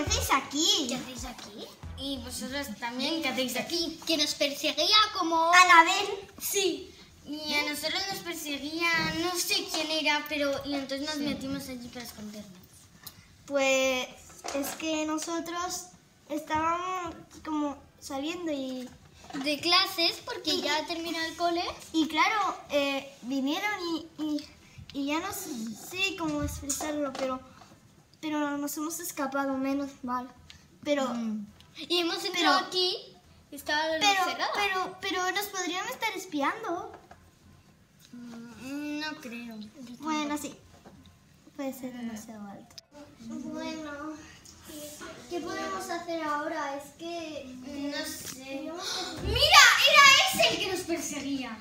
hacéis aquí? ¿Qué hacéis aquí? Y vosotros también, ¿qué hacéis aquí? Que nos perseguía como... Anabel. Sí. Y a nosotros nos perseguía, no sé quién era, pero y entonces nos metimos allí para escondernos. Pues es que nosotros estábamos como saliendo y, De clases, porque ya terminó el cole. y claro, eh, vinieron y, y, y ya no sé cómo expresarlo, pero, pero nos hemos escapado, menos mal. Pero, Y hemos entrado Pero- aquí y estaba pero, pero, pero nos podrían estar espiando. Mm, No creo. Bueno, sí. Puede ser demasiado alto. Bueno, ¿qué podemos hacer ahora? Es que... No sé. tenemos que- ¡Mira! Era ese el que nos perseguía.